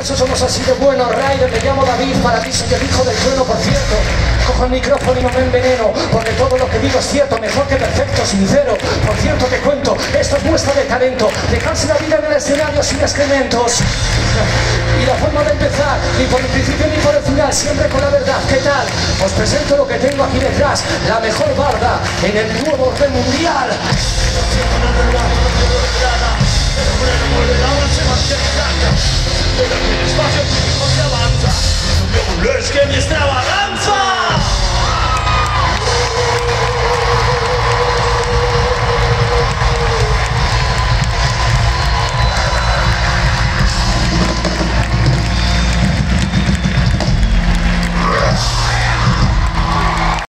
eso somos así de buenos. Ryder, me llamo David, para ti soy el hijo del trueno, por cierto. Cojo el micrófono y no me enveneno, porque todo lo que digo es cierto, mejor que perfecto, sincero. Por cierto, te cuento, esto es muestra de talento. Dejarse la vida en el escenario sin excrementos. Y la forma de empezar, ni por el principio ni por el final, siempre con la verdad. ¿Qué tal? Os presento lo que tengo aquí detrás, la mejor barda en el nuevo orden mundial.